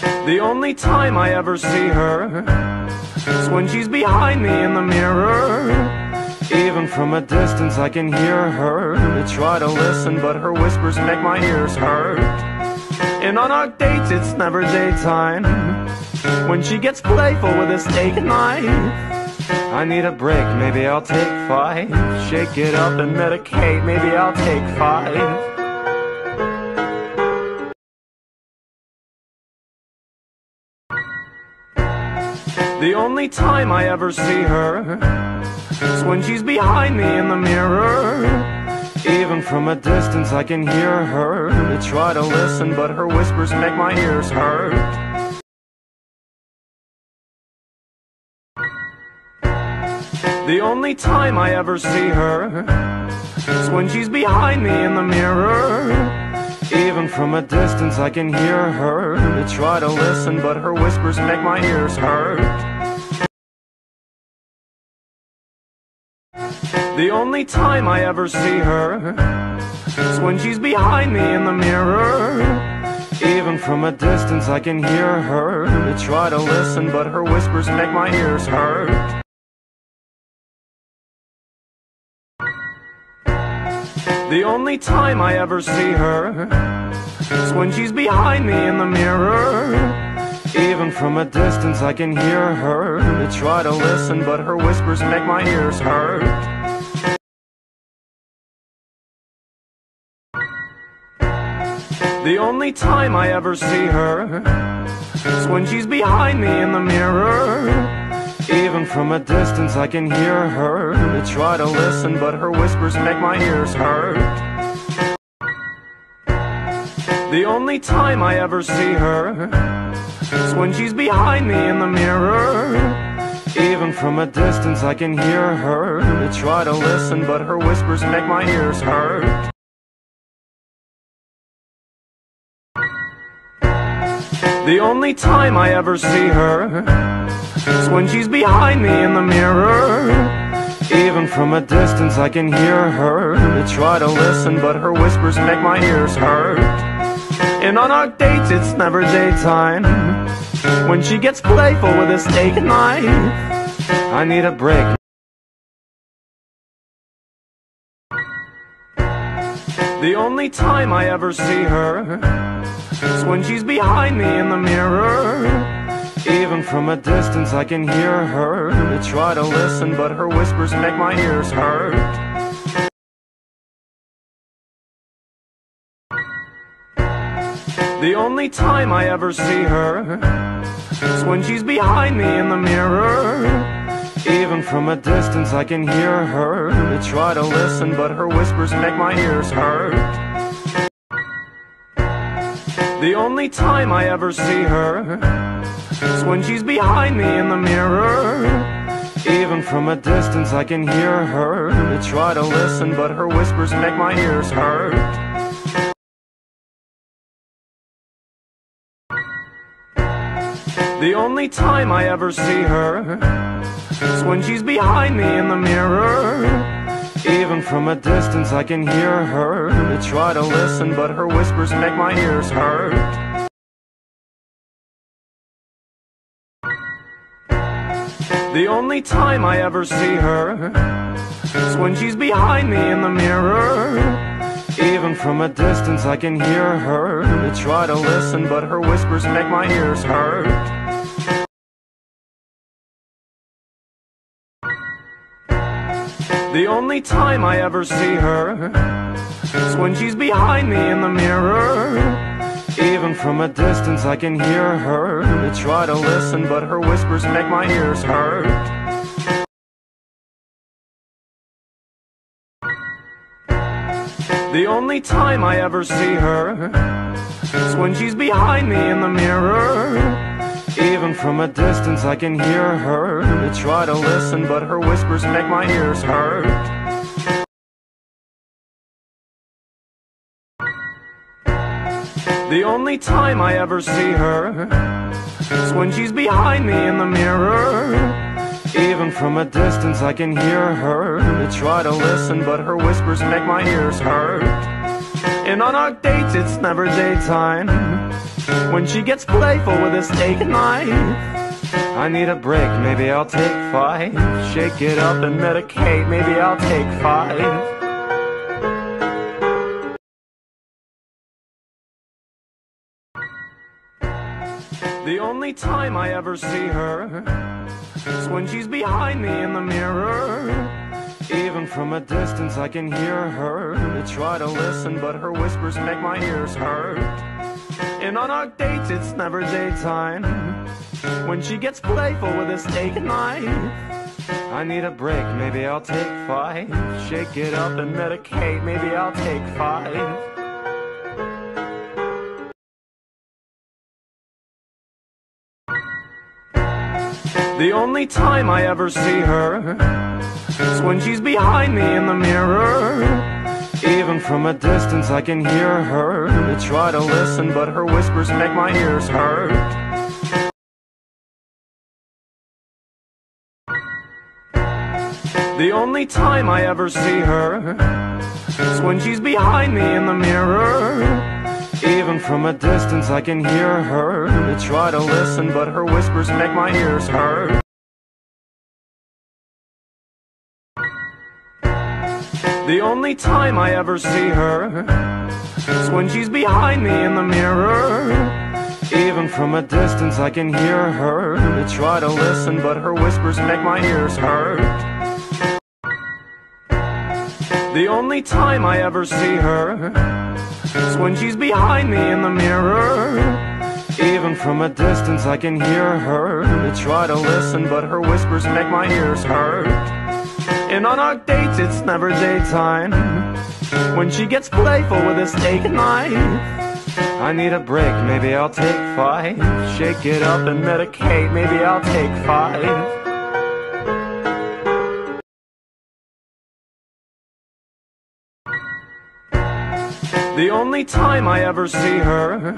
The only time I ever see her is when she's behind me in the mirror. Even from a distance I can hear her I try to listen, but her whispers make my ears hurt. And on our dates it's never daytime. When she gets playful with a steak knife. I need a break, maybe I'll take five. Shake it up and medicate, maybe I'll take five. The only time I ever see her is when she's behind me in the mirror. Even from a distance I can hear her to try to listen, but her whispers make my ears hurt. The only time I ever see her is when she's behind me in the mirror. Even from a distance I can hear her to try to listen, but her whispers make my ears hurt. The only time I ever see her is when she's behind me in the mirror. Even from a distance I can hear her to try to listen, but her whispers make my ears hurt. The only time I ever see her is when she's behind me in the mirror. Even from a distance I can hear her to try to listen, but her whispers make my ears hurt. The only time I ever see her is when she's behind me in the mirror. Even from a distance I can hear her to try to listen, but her whispers make my ears hurt. The only time I ever see her is when she's behind me in the mirror. Even from a distance I can hear her to try to listen, but her whispers make my ears hurt. The only time I ever see her is when she's behind me in the mirror. Even from a distance I can hear her to try to listen, but her whispers make my ears hurt. And on our dates it's never daytime. When she gets playful with a steak knife. I need a break. The only time I ever see her is when she's behind me in the mirror. Even from a distance I can hear her to try to listen, but her whispers make my ears hurt. The only time I ever see her is when she's behind me in the mirror. Even from a distance I can hear her to try to listen, but her whispers make my ears hurt. The only time I ever see her is when she's behind me in the mirror. Even from a distance I can hear her to try to listen, but her whispers make my ears hurt. The only time I ever see her is when she's behind me in the mirror. Even from a distance I can hear her to try to listen, but her whispers make my ears hurt. The only time I ever see her is when she's behind me in the mirror. Even from a distance I can hear her to try to listen, but her whispers make my ears hurt. The only time I ever see her is when she's behind me in the mirror. Even from a distance I can hear her I try to listen, but her whispers make my ears hurt. The only time I ever see her is when she's behind me in the mirror. Even from a distance I can hear her to try to listen, but her whispers make my ears hurt. The only time I ever see her is when she's behind me in the mirror. Even from a distance I can hear her to try to listen, but her whispers make my ears hurt. And on our dates it's never daytime When she gets playful with a steak knife I need a break, maybe I'll take five Shake it up and medicate, maybe I'll take five The only time I ever see her is when she's behind me in the mirror. Even from a distance I can hear her to try to listen, but her whispers make my ears hurt. And on our dates it's never daytime. When she gets playful with a steak knife. I need a break, maybe I'll take five. Shake it up and medicate, maybe I'll take five. The only time I ever see her is when she's behind me in the mirror. Even from a distance I can hear her to try to listen, but her whispers make my ears hurt. The only time I ever see her is when she's behind me in the mirror. Even from a distance I can hear her to try to listen, but her whispers make my ears hurt. The only time I ever see her is when she's behind me in the mirror. Even from a distance I can hear her to try to listen, but her whispers make my ears hurt. The only time I ever see her is when she's behind me in the mirror. Even from a distance I can hear her to try to listen, but her whispers make my ears hurt. And on our dates it's never daytime. When she gets playful with a steak knife. I need a break, maybe I'll take five. Shake it up and medicate, maybe I'll take five. The only time I ever see her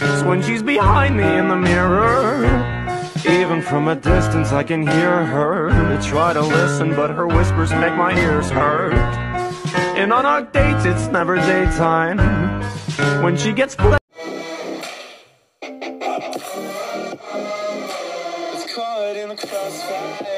is when she's behind me in the mirror. Even from a distance I can hear her. I try to listen but her whispers make my ears hurt. And on our dates it's never daytime. When she gets ble- It's caught in crossfire.